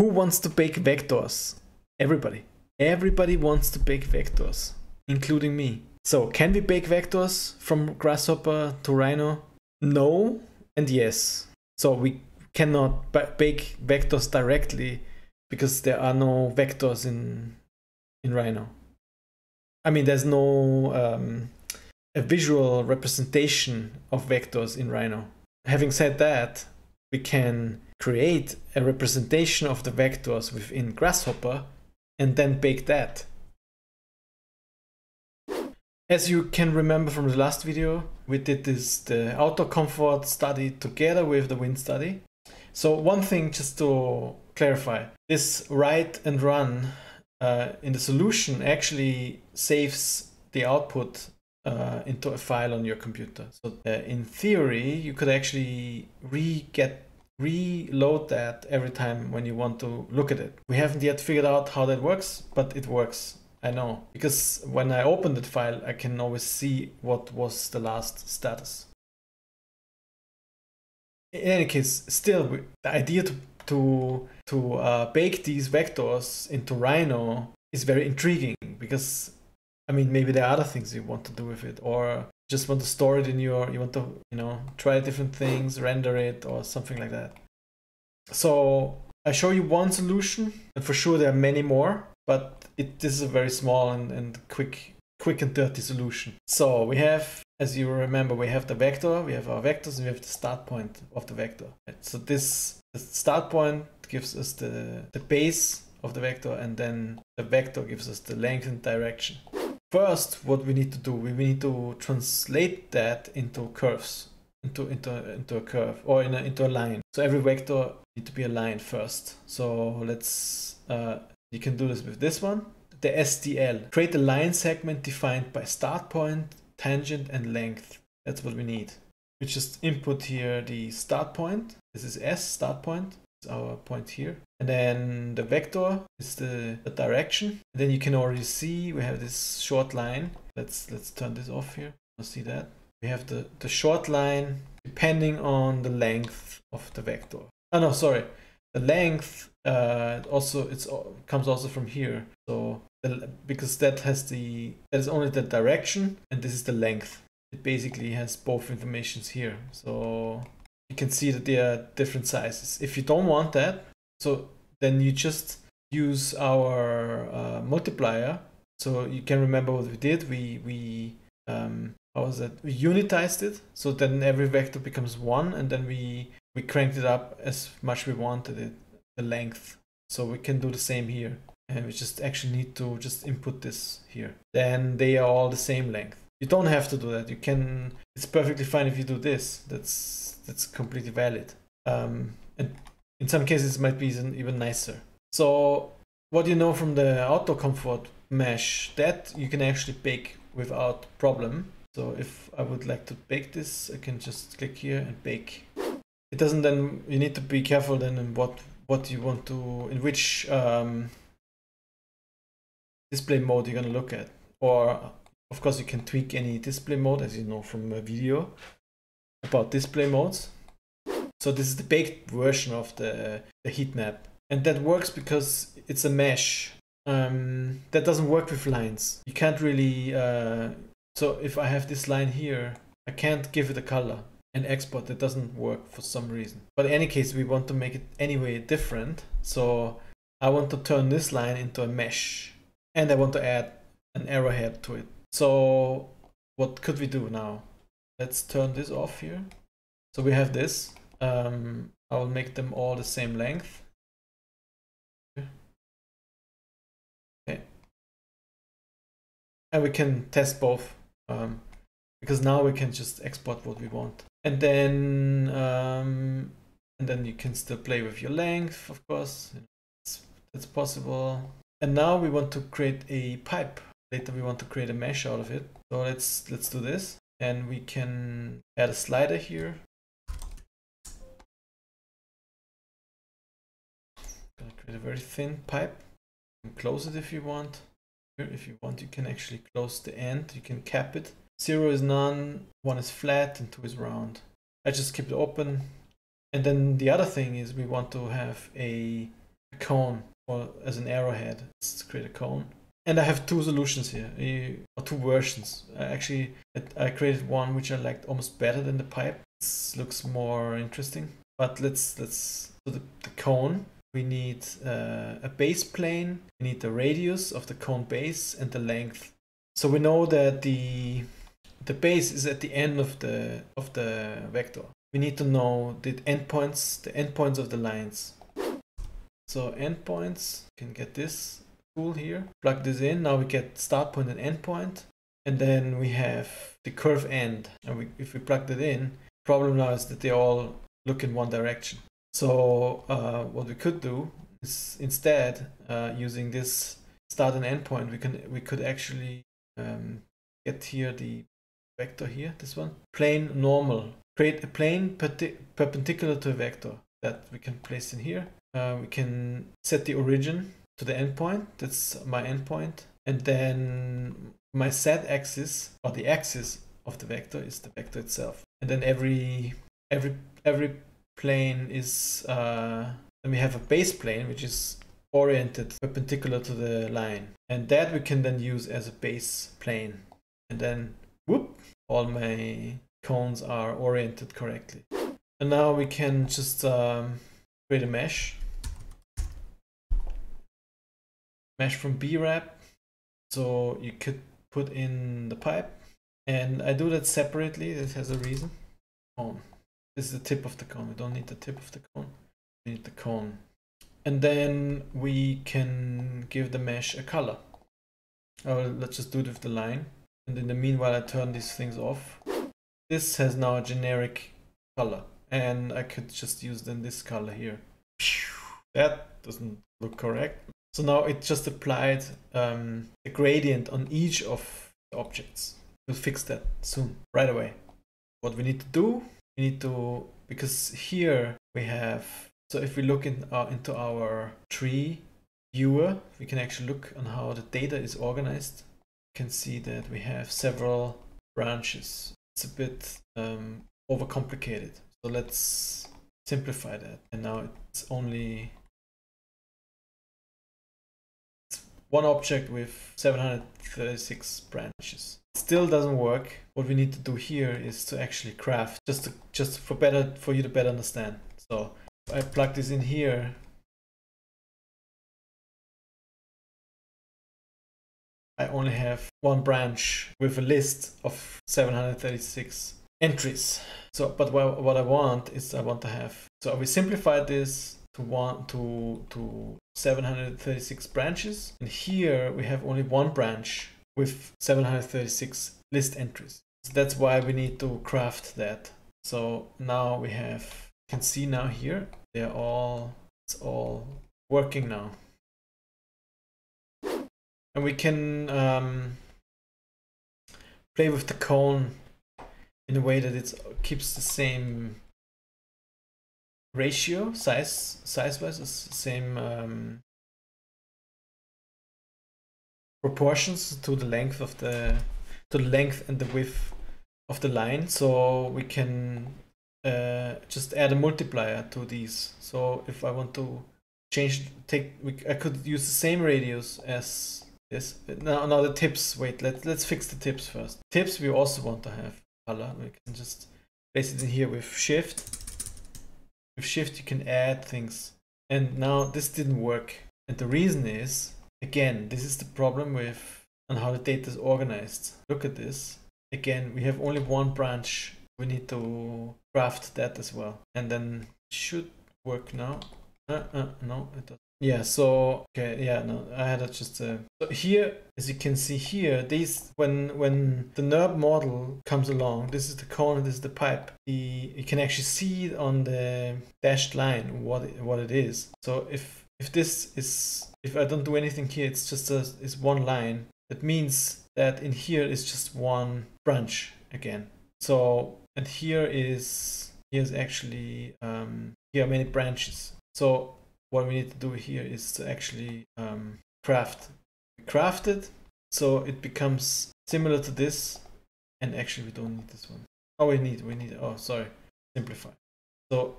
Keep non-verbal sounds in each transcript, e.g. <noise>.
Who wants to bake vectors? Everybody. Everybody wants to bake vectors, including me. So, can we bake vectors from Grasshopper to Rhino? No and yes. So, we cannot bake vectors directly because there are no vectors in in Rhino. I mean, there's no um, a visual representation of vectors in Rhino. Having said that, we can create a representation of the vectors within Grasshopper and then bake that. As you can remember from the last video, we did this the outdoor comfort study together with the wind study. So one thing just to clarify, this write and run uh, in the solution actually saves the output uh, into a file on your computer. So uh, in theory, you could actually re get reload that every time when you want to look at it. We haven't yet figured out how that works, but it works. I know because when I open that file, I can always see what was the last status. In any case, still the idea to to to uh, bake these vectors into Rhino is very intriguing because I mean maybe there are other things you want to do with it or just want to store it in your you want to you know try different things render it or something like that. So i show you one solution and for sure there are many more but it this is a very small and, and quick quick and dirty solution. So we have as you remember we have the vector we have our vectors and we have the start point of the vector. So this the start point gives us the the base of the vector and then the vector gives us the length and direction First, what we need to do, we need to translate that into curves, into into into a curve or in a, into a line. So every vector need to be a line first. So let's uh, you can do this with this one. The SDL create a line segment defined by start point, tangent, and length. That's what we need. We just input here the start point. This is S start point our point here. And then the vector is the, the direction. And then you can already see we have this short line. Let's let's turn this off here. You'll see that. We have the, the short line depending on the length of the vector. Oh no, sorry. The length uh, also it's comes also from here. So the, because that has the that is only the direction and this is the length. It basically has both informations here. So you can see that they are different sizes. If you don't want that, so then you just use our uh, multiplier. So you can remember what we did. We we um, how was that? We unitized it. So then every vector becomes one, and then we we cranked it up as much we wanted it the length. So we can do the same here, and we just actually need to just input this here. Then they are all the same length. You don't have to do that. You can. It's perfectly fine if you do this. That's that's completely valid. Um, and in some cases, it might be even, even nicer. So what you know from the outdoor comfort mesh, that you can actually bake without problem. So if I would like to bake this, I can just click here and bake. It doesn't then, you need to be careful then in what, what you want to, in which um, display mode you're gonna look at. Or of course you can tweak any display mode as you know from a video about display modes. So this is the baked version of the, the heat map. And that works because it's a mesh. Um, that doesn't work with lines. You can't really, uh, so if I have this line here, I can't give it a color and export. It doesn't work for some reason. But in any case, we want to make it anyway different. So I want to turn this line into a mesh and I want to add an arrowhead to it. So what could we do now? let's turn this off here. So we have this. Um, I will make them all the same length. Okay. And we can test both um, because now we can just export what we want. And then um, and then you can still play with your length, of course. It's, that's possible. And now we want to create a pipe. Later we want to create a mesh out of it. So let's let's do this and we can add a slider here. Gonna create a very thin pipe. And close it if you want. If you want, you can actually close the end. You can cap it. Zero is none, one is flat, and two is round. I just keep it open. And then the other thing is we want to have a a cone or as an arrowhead. Let's create a cone. And I have two solutions here, or two versions. Actually, I created one which I liked almost better than the pipe. This looks more interesting. But let's let's so the, the cone. We need uh, a base plane. We need the radius of the cone base and the length. So we know that the the base is at the end of the of the vector. We need to know the endpoints, the endpoints of the lines. So endpoints, can get this tool here, plug this in, now we get start point and end point, and then we have the curve end. And we, if we plug that in, problem now is that they all look in one direction. So uh, what we could do is instead uh, using this start and end point, we can we could actually um, get here the vector here, this one, plane normal. Create a plane perpendicular to a vector that we can place in here. Uh, we can set the origin to the endpoint. That's my endpoint. And then my z axis or the axis of the vector is the vector itself. And then every every every plane is uh, then we have a base plane which is oriented perpendicular to the line. And that we can then use as a base plane. And then whoop, all my cones are oriented correctly. And now we can just um, create a mesh mesh from Brep. So you could put in the pipe. And I do that separately. This has a reason. Cone. This is the tip of the cone. We don't need the tip of the cone. We need the cone. And then we can give the mesh a color. Oh, let's just do it with the line. And in the meanwhile, I turn these things off. This has now a generic color. And I could just use then this color here. That doesn't look correct. So now it just applied um, a gradient on each of the objects. We'll fix that soon, right away. What we need to do, we need to, because here we have, so if we look in, uh, into our tree viewer, we can actually look on how the data is organized. You can see that we have several branches. It's a bit um, overcomplicated. So let's simplify that. And now it's only one object with 736 branches. Still doesn't work. What we need to do here is to actually craft just to, just for better for you to better understand. So I plug this in here, I only have one branch with a list of 736 entries. So, but what, what I want is I want to have, so we simplify this to one to to 736 branches. And here we have only one branch with 736 list entries. So that's why we need to craft that. So now we have you can see now here they're all it's all working now. And we can um, play with the cone in a way that it keeps the same ratio size size wise is same um, proportions to the length of the to the length and the width of the line. So we can uh, just add a multiplier to these. So if I want to change take we, I could use the same radius as this. Now now the tips wait let, let's fix the tips first. Tips we also want to have color. We can just place it in here with shift with shift you can add things. And now this didn't work. And the reason is again this is the problem with on how the data is organized. Look at this. Again we have only one branch. We need to craft that as well. And then should work now. Uh, uh, no it doesn't yeah so okay yeah no i had just uh, so here as you can see here these when when the NURB model comes along this is the cone this is the pipe the, you can actually see on the dashed line what it, what it is. So if if this is if i don't do anything here it's just a it's one line that means that in here is just one branch again. So and here is here's actually um here are many branches. So what we need to do here is to actually um, craft. Craft it so it becomes similar to this. And actually we don't need this one. Oh, we need, we need, oh, sorry, simplify. So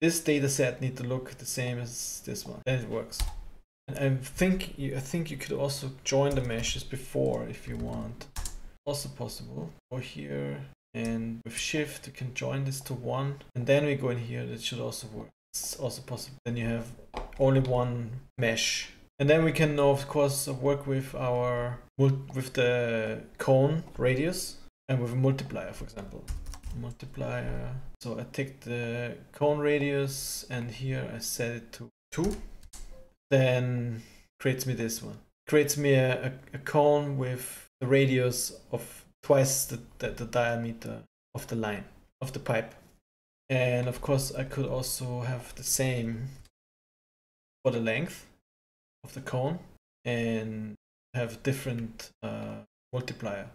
this data set need to look the same as this one. Then it works. And I think you, I think you could also join the meshes before if you want. Also possible. Go here and with shift you can join this to one and then we go in here. That should also work. It's also possible. Then you have only one mesh. And then we can of course work with our with the cone radius and with a multiplier for example multiplier so I take the cone radius and here I set it to 2 then creates me this one creates me a, a, a cone with the radius of twice the, the, the diameter of the line of the pipe and of course I could also have the same for the length of the cone and have different uh, multiplier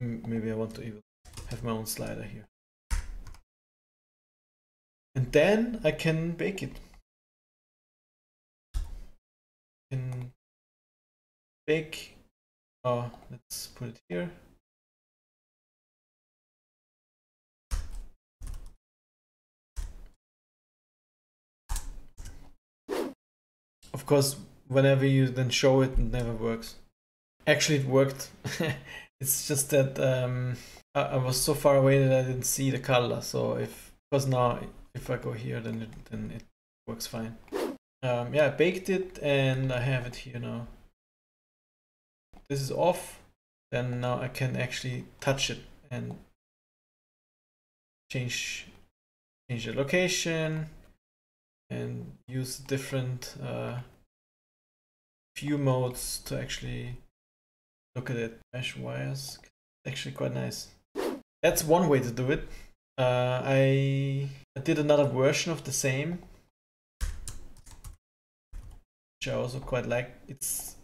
maybe I want to even have my own slider here. And then I can bake it. Can bake, oh, let's put it here. Of course, whenever you then show it, it never works. Actually, it worked. <laughs> it's just that um, I, I, was so far away that I didn't see the color. So if because now if I go here, then it, then it works fine. Um, yeah, I baked it and I have it here now. This is off. Then now I can actually touch it and change change the location and use different uh, view modes to actually look at it. Mesh wires, actually quite nice. That's one way to do it. Uh, I, I did another version of the same, which I also quite like. It's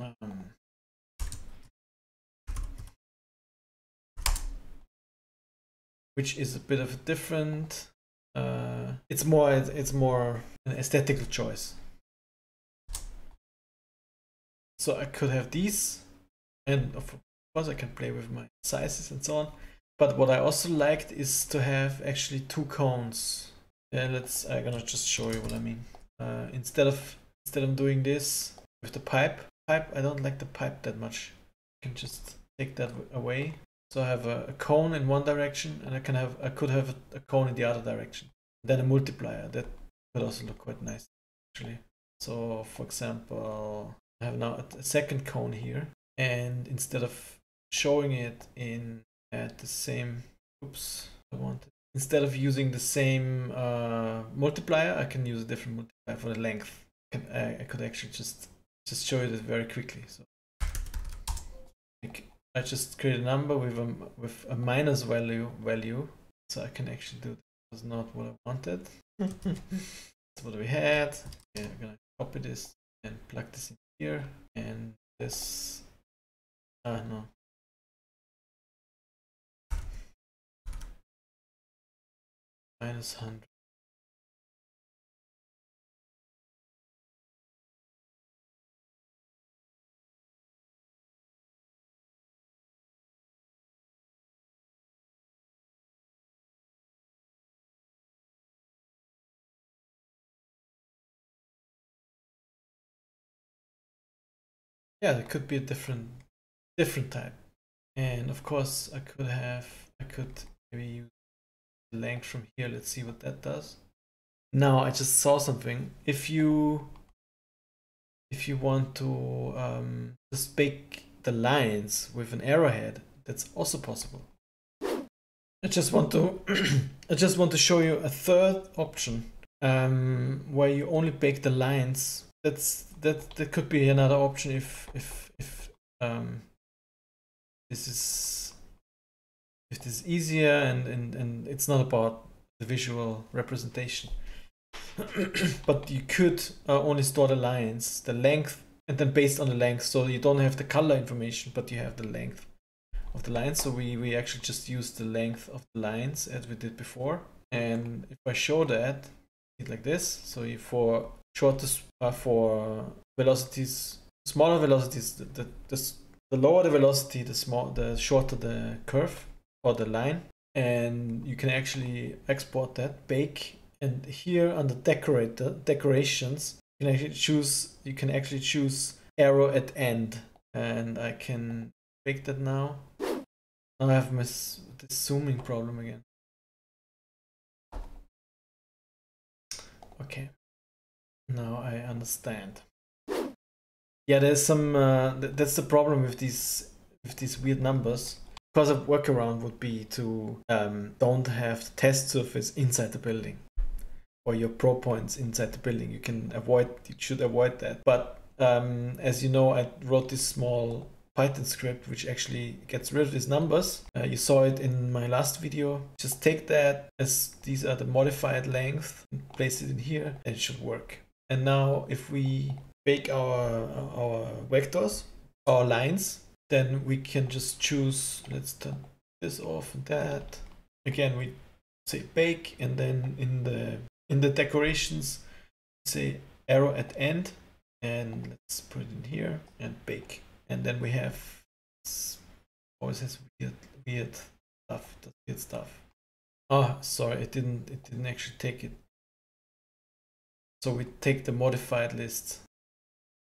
um, which is a bit of a different. Uh, it's more it's more an aesthetical choice. So I could have these, and of course I can play with my sizes and so on. But what I also liked is to have actually two cones. Yeah, let's. I'm gonna just show you what I mean. Uh, instead of instead of doing this with the pipe, pipe I don't like the pipe that much. I can just take that away. So I have a, a cone in one direction, and I can have I could have a, a cone in the other direction. Then a multiplier that could also look quite nice actually. So for example, I have now a second cone here and instead of showing it in at the same oops I want instead of using the same uh, multiplier I can use a different multiplier for the length I, can, I, I could actually just just show you this very quickly so I just create a number with a with a minus value value so I can actually do this. Not what I wanted. <laughs> That's what we had. Yeah, I'm gonna copy this and plug this in here and this uh no minus 100 yeah it could be a different different type. And of course I could have I could maybe use the length from here. Let's see what that does. Now I just saw something. If you if you want to um, just bake the lines with an arrowhead that's also possible. I just want to <clears throat> I just want to show you a third option um, where you only bake the lines. That's that that could be another option if if if um this is if this is easier and and and it's not about the visual representation. <coughs> But you could uh, only store the lines the length and then based on the length so you don't have the color information but you have the length of the lines. So we we actually just use the length of the lines as we did before. And if i show that it like this so for shortest uh, for velocities, smaller velocities, the, the, the, the lower the velocity, the small, the shorter the curve or the line. and you can actually export that, bake, and here under decorator decorations, you can actually choose you can actually choose arrow at end, and I can bake that now. Now I have my this zooming problem again. Okay, now I understand. Yeah, there's some. Uh, th that's the problem with these with these weird numbers. Because a workaround would be to um, don't have the test surface inside the building or your probe points inside the building. You can avoid. You should avoid that. But um, as you know, I wrote this small Python script which actually gets rid of these numbers. Uh, you saw it in my last video. Just take that as these are the modified length, place it in here, and it should work. And now if we bake our our vectors, our lines, then we can just choose, let's turn this off and that. Again, we say bake and then in the in the decorations, say arrow at end and let's put it in here and bake. And then we have always oh, has weird weird stuff, weird stuff. Oh, sorry, it didn't it didn't actually take it. So we take the modified list,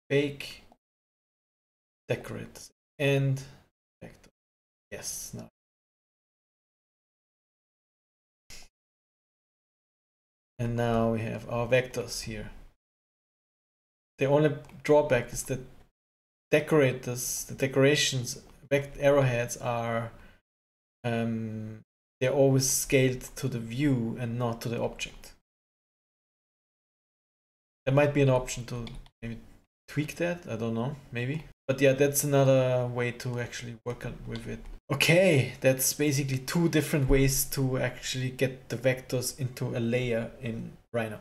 bake, decorate, and vector. Yes, now. And now we have our vectors here. The only drawback is that decorators, the decorations, arrowheads are um, they're always scaled to the view and not to the object. There might be an option to maybe tweak that. I don't know, maybe. But yeah, that's another way to actually work with it. Okay, that's basically two different ways to actually get the vectors into a layer in Rhino.